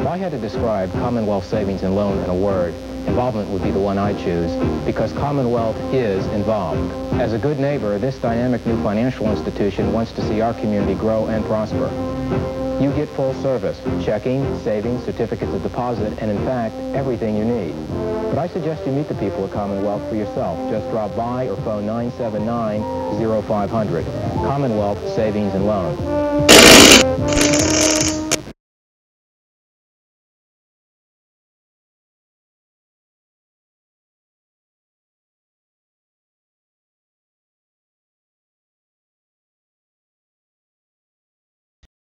If I had to describe Commonwealth Savings and Loan in a word, involvement would be the one I choose because Commonwealth is involved. As a good neighbor, this dynamic new financial institution wants to see our community grow and prosper. You get full service, checking, savings, certificates of deposit, and in fact, everything you need. But I suggest you meet the people at Commonwealth for yourself. Just drop by or phone 979-0500. Commonwealth Savings and Loan.